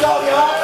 Let's go.